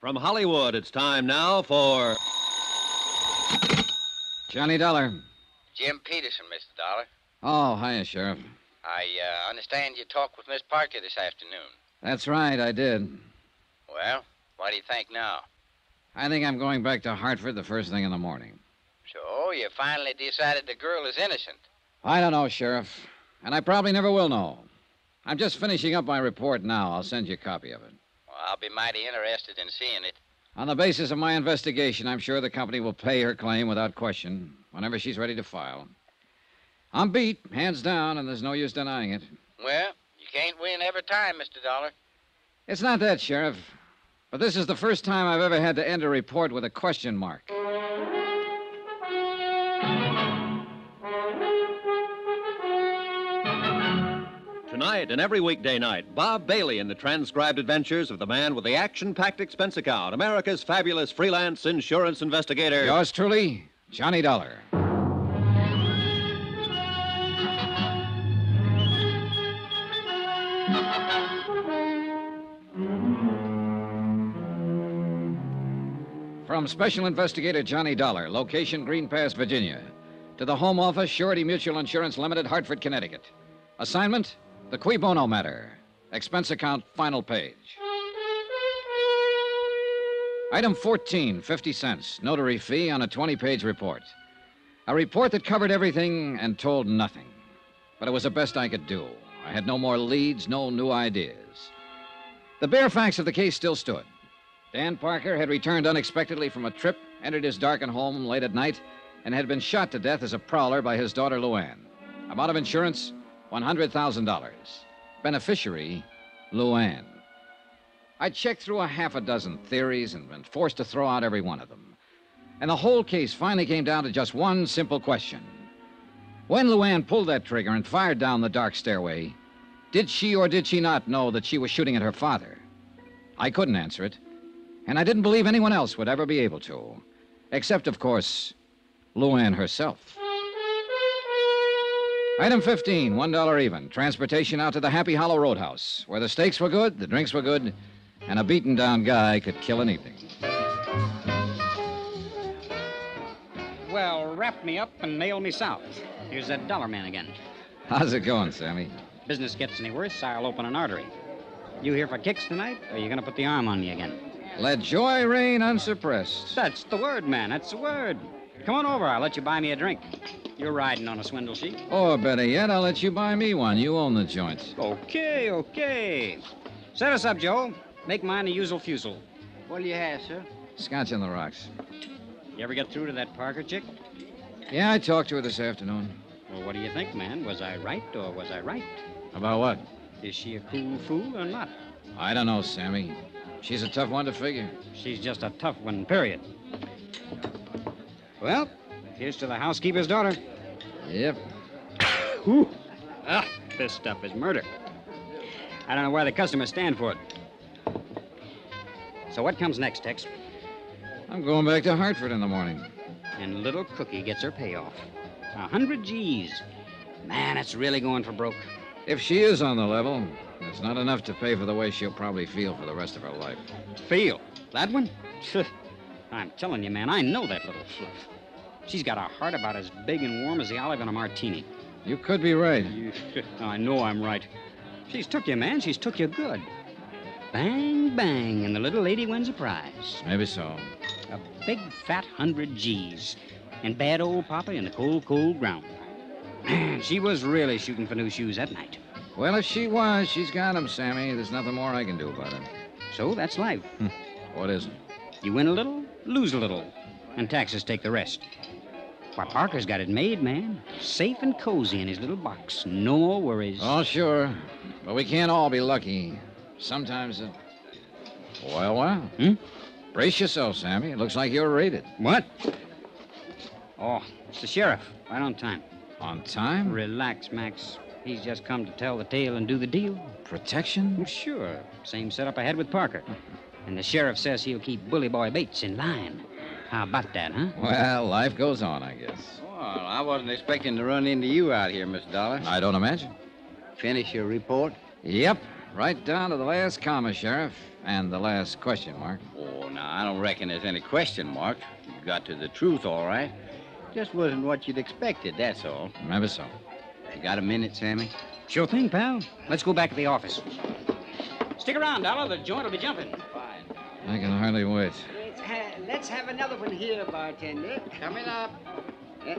From Hollywood, it's time now for. Johnny Dollar. Jim Peterson, Mr. Dollar. Oh, hiya, Sheriff. I uh, understand you talked with Miss Parker this afternoon. That's right, I did. Well, what do you think now? I think I'm going back to Hartford the first thing in the morning. So, you finally decided the girl is innocent. I don't know, Sheriff. And I probably never will know. I'm just finishing up my report now. I'll send you a copy of it. I'll be mighty interested in seeing it. On the basis of my investigation, I'm sure the company will pay her claim without question whenever she's ready to file. I'm beat, hands down, and there's no use denying it. Well, you can't win every time, Mr. Dollar. It's not that, Sheriff. But this is the first time I've ever had to end a report with a question mark. Tonight and every weekday night, Bob Bailey in the transcribed adventures of the man with the action packed expense account, America's fabulous freelance insurance investigator. Yours truly, Johnny Dollar. From Special Investigator Johnny Dollar, location Green Pass, Virginia, to the Home Office, Surety Mutual Insurance Limited, Hartford, Connecticut. Assignment The Cui Bono Matter. Expense account, final page. Item 14, 50 cents. Notary fee on a 20 page report. A report that covered everything and told nothing. But it was the best I could do. I had no more leads, no new ideas. The bare facts of the case still stood. Dan Parker had returned unexpectedly from a trip, entered his darkened home late at night, and had been shot to death as a prowler by his daughter Luann. Amount of insurance $100,000. Beneficiary Luann. I checked through a half a dozen theories and been forced to throw out every one of them. And the whole case finally came down to just one simple question. When Luann pulled that trigger and fired down the dark stairway, did she or did she not know that she was shooting at her father? I couldn't answer it, and I didn't believe anyone else would ever be able to. Except, of course, Luann herself. Item 15, $1 even. Transportation out to the Happy Hollow Roadhouse, where the steaks were good, the drinks were good, and a beaten down guy could kill an evening. Well, wrap me up and nail me south. Here's that dollar man again. How's it going, Sammy? Business gets any worse, I'll open an artery. You here for kicks tonight, or are you gonna put the arm on me again? Let joy reign unsuppressed. That's the word, man. That's the word. Come on over. I'll let you buy me a drink. You're riding on a swindle sheet. Or better yet, I'll let you buy me one. You own the joints. Okay, okay. Set us up, Joe. Make mine a usual fusel. What do you have, sir? Scotch on the rocks. You ever get through to that Parker chick? Yeah, I talked to her this afternoon. Well, what do you think, man? Was I right or was I right? About what? Is she a cool fool or not? I don't know, Sammy. She's a tough one to figure. She's just a tough one, period. Well, here's to the housekeeper's daughter. Yep. Whew. Ah, this stuff is murder. I don't know why the customers stand for it. So what comes next, Tex? I'm going back to Hartford in the morning. And little Cookie gets her payoff. A hundred G's. Man, it's really going for broke. If she is on the level, it's not enough to pay for the way she'll probably feel for the rest of her life. Feel. That one? I'm telling you, man, I know that little fluff. She's got a heart about as big and warm as the olive in a martini. You could be right. You, I know I'm right. She's took you, man. She's took you good. Bang, bang, and the little lady wins a prize. Maybe so. A big fat hundred G's. And bad old Papa in the cold, cold ground. Man, she was really shooting for new shoes that night. Well, if she was, she's got 'em, Sammy. There's nothing more I can do about it. So that's life. Hmm. What is it? You win a little, lose a little, and taxes take the rest. Why, Parker's got it made, man. Safe and cozy in his little box. No more worries. Oh, sure. But we can't all be lucky. Sometimes it. Well, well. Hmm? Brace yourself, Sammy. It looks like you're raided. What? Oh, it's the sheriff. Right on time. On time? Relax, Max. He's just come to tell the tale and do the deal. Protection? Well, sure. Same setup I had with Parker. And the sheriff says he'll keep Bully Boy Bates in line. How about that, huh? Well, life goes on, I guess. Well, I wasn't expecting to run into you out here, Miss Dollar. I don't imagine. Finish your report? Yep. Right down to the last comma, Sheriff. And the last question mark. Oh, now now, I don't reckon there's any question, Mark. You got to the truth, all right. Just wasn't what you'd expected, that's all. Maybe so. You got a minute, Sammy? Sure thing, pal. Let's go back to the office. Stick around, Dollar. The joint will be jumping. Fine. I can hardly wait. Let's, have another one here, bartender. Coming up.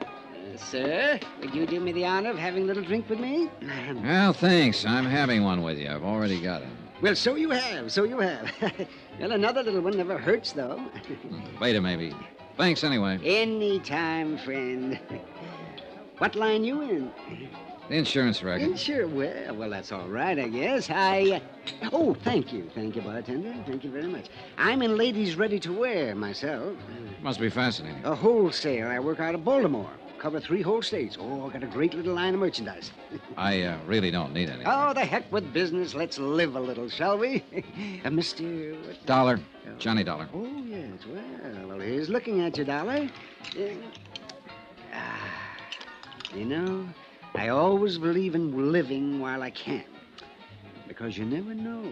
Uh, sir, would you do me the honor of having a little drink with me? Well, thanks. I'm having one with you. I've already got it. Well, so you have, so you have. well, another little one never hurts, though. Later, maybe. Thanks anyway. Any time, friend. What line you in? The insurance record. Sure, well, well, that's all right, I guess. I. Uh... Oh, thank you, thank you, bartender. Thank you very much. I'm in ladies ready to wear myself. Must be fascinating. A wholesale. I work out of Baltimore. Cover three whole states. Oh, I got a great little line of merchandise. I uh, really don't need any. Oh, the heck with business. Let's live a little, shall we? uh, Mr. What? Dollar. Johnny Dollar. Oh, yes. Well, well, here's looking at you, Dollar. Uh, ah, you know, I always believe in living while I can. Because you never know.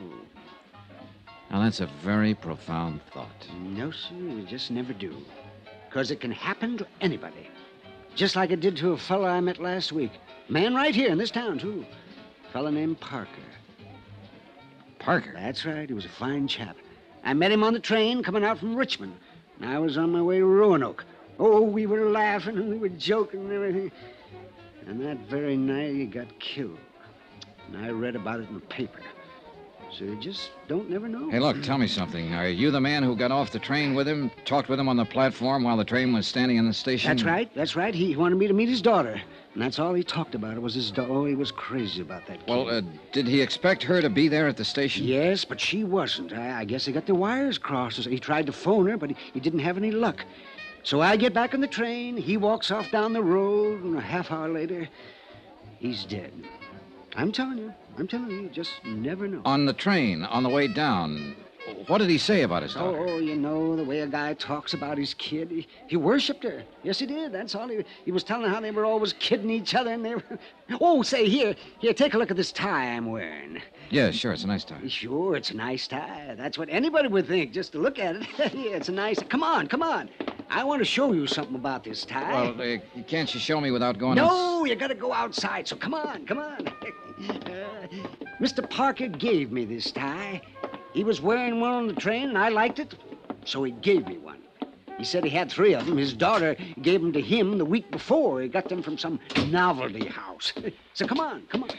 Now, that's a very profound thought. No, sir, you just never do. Because it can happen to anybody. Just like it did to a fellow I met last week. Man right here in this town, too. Fellow named Parker. Parker. That's right. He was a fine chap. I met him on the train coming out from Richmond. And I was on my way to Roanoke. Oh, we were laughing and we were joking and everything. And that very night he got killed. And I read about it in the paper. So you just don't never know. Hey, look, tell me something. Are you the man who got off the train with him, talked with him on the platform while the train was standing in the station? That's right. That's right. He wanted me to meet his daughter. And that's all he talked about. It was his daughter. Oh, he was crazy about that kid. Well, uh, did he expect her to be there at the station? Yes, but she wasn't. I, I guess he got the wires crossed. He tried to phone her, but he, he didn't have any luck. So I get back on the train. He walks off down the road, and a half hour later, he's dead. I'm telling you. I'm telling you. You just never know. On the train, on the way down, what did he say about his daughter? Oh, you know, the way a guy talks about his kid. He, he worshipped her. Yes, he did. That's all. He, he was telling how they were always kidding each other and they were. Oh, say, here, here, take a look at this tie I'm wearing. Yeah, sure. It's a nice tie. Sure, it's a nice tie. That's what anybody would think just to look at it. yeah, it's a nice. Come on, come on. I want to show you something about this tie. Well, uh, can't you show me without going No, you got to go outside. So come on, come on. uh, Mr. Parker gave me this tie. He was wearing one on the train, and I liked it, so he gave me one. He said he had three of them. His daughter gave them to him the week before. He got them from some novelty house. so come on, come on.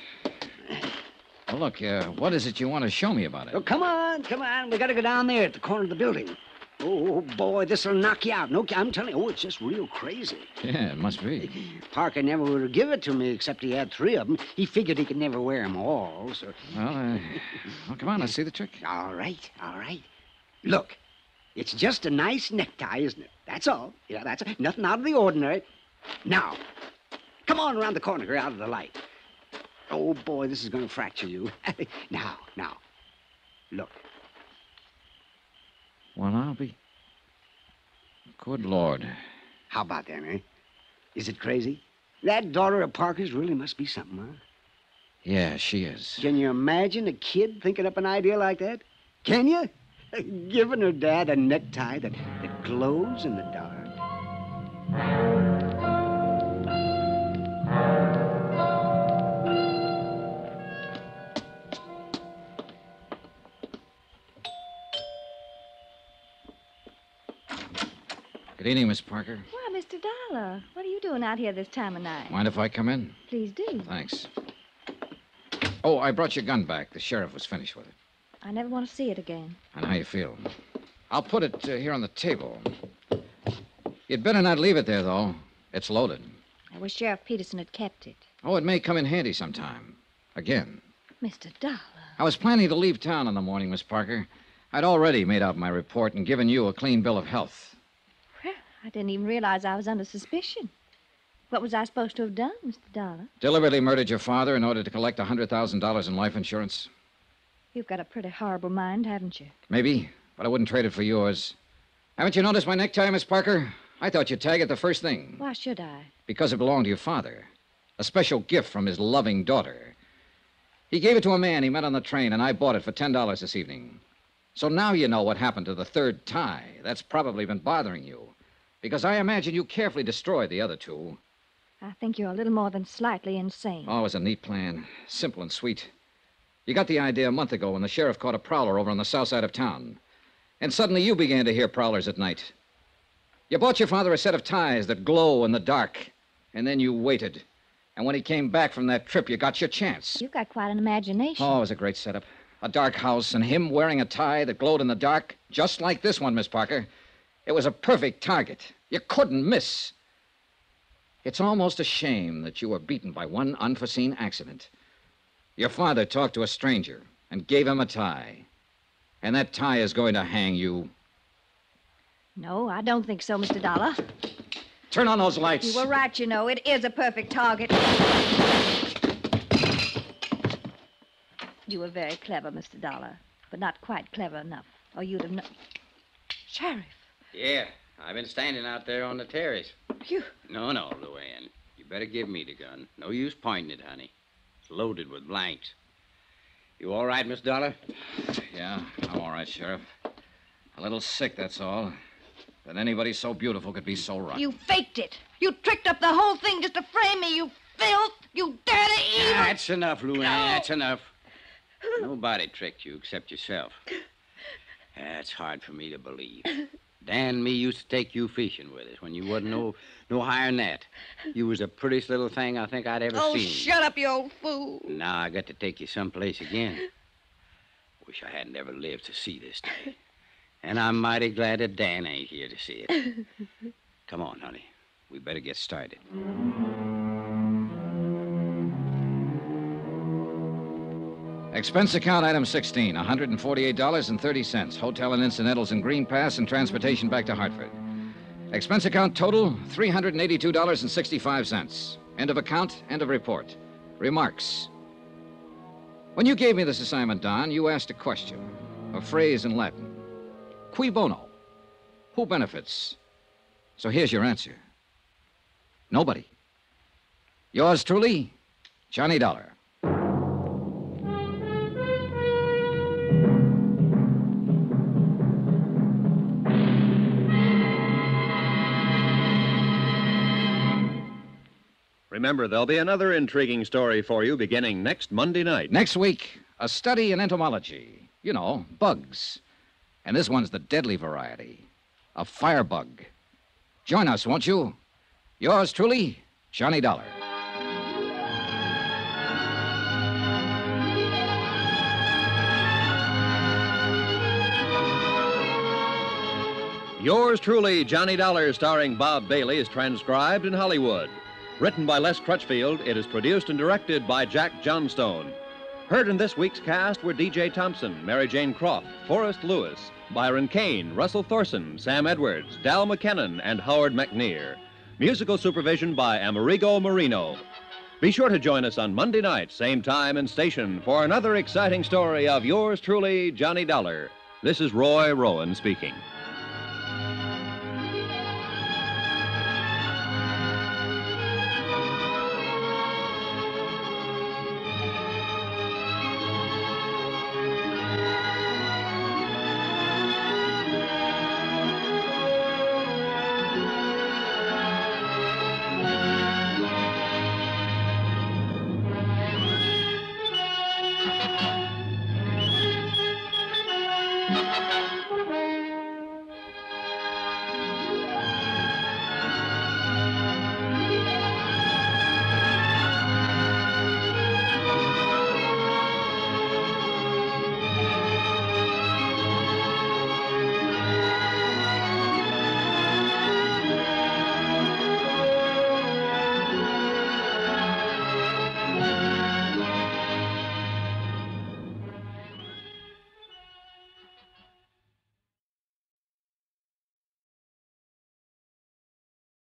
Well, look, uh, what is it you want to show me about it? Oh, come on, come on. We got to go down there at the corner of the building. Oh, boy, this'll knock you out. No, I'm telling you, oh, it's just real crazy. Yeah, it must be. Parker never would have given it to me except he had three of them. He figured he could never wear them all, so. Well, uh, well, come on, let's see the trick. All right, all right. Look, it's just a nice necktie, isn't it? That's all. Yeah, that's nothing out of the ordinary. Now, come on around the corner here out of the light. Oh, boy, this is going to fracture you. now, now, look. Well, I'll be. Good Lord. How about that, eh? Is it crazy? That daughter of Parker's really must be something, huh? Yeah, she is. Can you imagine a kid thinking up an idea like that? Can you? Giving her dad a necktie that, that glows in the dark. Good evening, Miss Parker. Why, Mr. Dollar, what are you doing out here this time of night? Mind if I come in? Please do. Thanks. Oh, I brought your gun back. The sheriff was finished with it. I never want to see it again. And how you feel? I'll put it uh, here on the table. You'd better not leave it there, though. It's loaded. I wish Sheriff Peterson had kept it. Oh, it may come in handy sometime. Again. Mr. Dollar. I was planning to leave town in the morning, Miss Parker. I'd already made out my report and given you a clean bill of health. I didn't even realize I was under suspicion. What was I supposed to have done, Mr. Dollar? Deliberately murdered your father in order to collect a $100,000 in life insurance? You've got a pretty horrible mind, haven't you? Maybe, but I wouldn't trade it for yours. Haven't you noticed my necktie, Miss Parker? I thought you'd tag it the first thing. Why should I? Because it belonged to your father. A special gift from his loving daughter. He gave it to a man he met on the train, and I bought it for $10 this evening. So now you know what happened to the third tie. That's probably been bothering you. Because I imagine you carefully destroyed the other two. I think you're a little more than slightly insane. Oh, it was a neat plan. Simple and sweet. You got the idea a month ago when the sheriff caught a prowler over on the south side of town. And suddenly you began to hear prowlers at night. You bought your father a set of ties that glow in the dark. And then you waited. And when he came back from that trip, you got your chance. You've got quite an imagination. Oh, it was a great setup. A dark house and him wearing a tie that glowed in the dark, just like this one, Miss Parker. It was a perfect target. You couldn't miss. It's almost a shame that you were beaten by one unforeseen accident. Your father talked to a stranger and gave him a tie. And that tie is going to hang you. No, I don't think so, Mr. Dollar. Turn on those lights. You were right, you know. It is a perfect target. You were very clever, Mr. Dollar, but not quite clever enough, or you'd have known. Sheriff, Yeah, I've been standing out there on the terrace. you. No, no, Luann. You better give me the gun. No use pointing it, honey. It's loaded with blanks. You all right, Miss Dollar? Yeah, I'm all right, Sheriff. A little sick, that's all. That anybody so beautiful could be so rotten. You faked it. You tricked up the whole thing just to frame me, you filth, you dirty evil. Ah, that's enough, Luann. That's enough. Nobody tricked you except yourself. That's hard for me to believe. Dan and me used to take you fishing with us when you wasn't no no higher than that. You was the prettiest little thing I think I'd ever Oh, seen. Oh, shut up, you old fool. Now I got to take you someplace again. Wish I hadn't ever lived to see this day. And I'm mighty glad that Dan ain't here to see it. Come on, honey. We better get started. Expense account item 16, $148.30. Hotel and incidentals in Green Pass and transportation back to Hartford. Expense account total, $382.65. End of account, end of report. Remarks. When you gave me this assignment, Don, you asked a question, a phrase in Latin. Cui bono? Who benefits? So here's your answer. Nobody. Yours truly, Johnny Dollar. Remember, there'll be another intriguing story for you beginning next Monday night. Next week, a study in entomology. You know, bugs. And this one's the deadly variety a firebug. Join us, won't you? Yours truly, Johnny Dollar. Yours truly, Johnny Dollar, starring Bob Bailey, is transcribed in Hollywood. Written by Les Crutchfield, it is produced and directed by Jack Johnstone. Heard in this week's cast were D.J. Thompson, Mary Jane Croft, Forrest Lewis, Byron Kane, Russell Thorson, Sam Edwards, Dal McKennon, and Howard McNear. Musical supervision by Amerigo Marino. Be sure to join us on Monday night, same time and station, for another exciting story of yours truly, Johnny Dollar. This is Roy Rowan speaking.